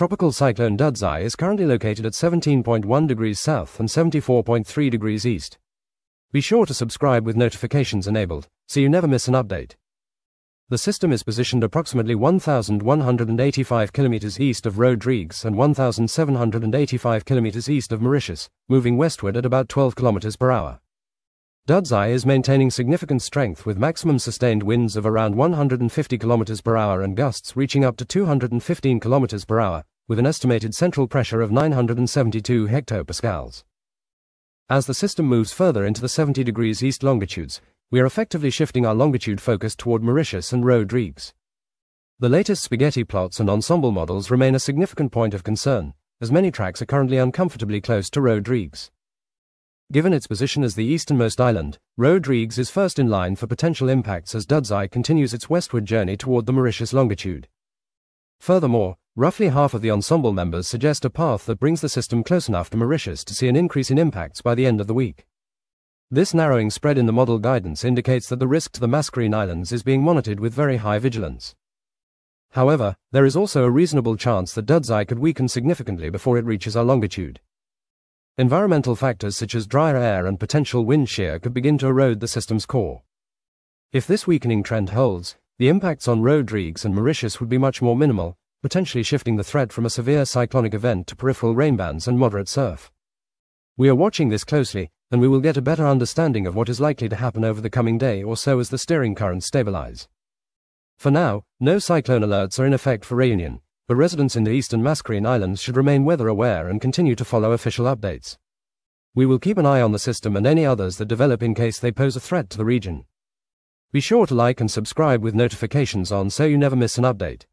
Tropical cyclone Dudzai is currently located at 17.1 degrees south and 74.3 degrees east. Be sure to subscribe with notifications enabled, so you never miss an update. The system is positioned approximately 1,185 kilometers east of Rodrigues and 1,785 kilometers east of Mauritius, moving westward at about 12 kilometers per hour. Dudzai is maintaining significant strength with maximum sustained winds of around 150 km per hour and gusts reaching up to 215 km per hour, with an estimated central pressure of 972 hectopascals. As the system moves further into the 70 degrees east longitudes, we are effectively shifting our longitude focus toward Mauritius and Rodrigues. The latest spaghetti plots and ensemble models remain a significant point of concern, as many tracks are currently uncomfortably close to Rodrigues. Given its position as the easternmost island, Rodrigues is first in line for potential impacts as Dudzai continues its westward journey toward the Mauritius longitude. Furthermore, roughly half of the ensemble members suggest a path that brings the system close enough to Mauritius to see an increase in impacts by the end of the week. This narrowing spread in the model guidance indicates that the risk to the Mascarene Islands is being monitored with very high vigilance. However, there is also a reasonable chance that Dudzai could weaken significantly before it reaches our longitude. Environmental factors such as drier air and potential wind shear could begin to erode the system's core. If this weakening trend holds, the impacts on Rodrigues and Mauritius would be much more minimal, potentially shifting the threat from a severe cyclonic event to peripheral rainbands and moderate surf. We are watching this closely, and we will get a better understanding of what is likely to happen over the coming day or so as the steering currents stabilize. For now, no cyclone alerts are in effect for Reunion, but residents in the eastern Mascarene Islands should remain weather aware and continue to follow official updates. We will keep an eye on the system and any others that develop in case they pose a threat to the region. Be sure to like and subscribe with notifications on so you never miss an update.